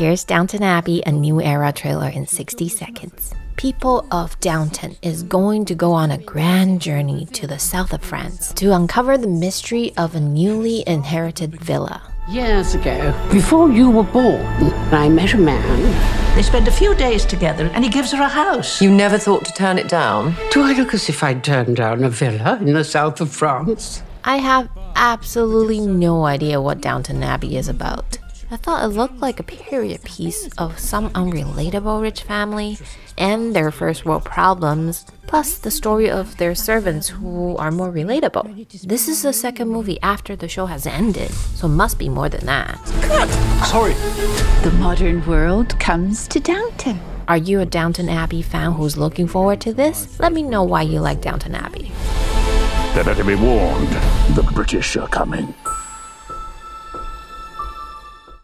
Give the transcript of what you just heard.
Here's Downton Abbey, a new era trailer in 60 seconds. People of Downton is going to go on a grand journey to the south of France to uncover the mystery of a newly inherited villa. Years ago, before you were born, I met a man. They spend a few days together and he gives her a house. You never thought to turn it down? Do I look as if I'd turned down a villa in the south of France? I have absolutely no idea what Downton Abbey is about. I thought it looked like a period piece of some unrelatable rich family and their first world problems, plus the story of their servants who are more relatable. This is the second movie after the show has ended, so it must be more than that. Cut! Sorry. The modern world comes to Downton. Are you a Downton Abbey fan who's looking forward to this? Let me know why you like Downton Abbey. They better be warned. The British are coming.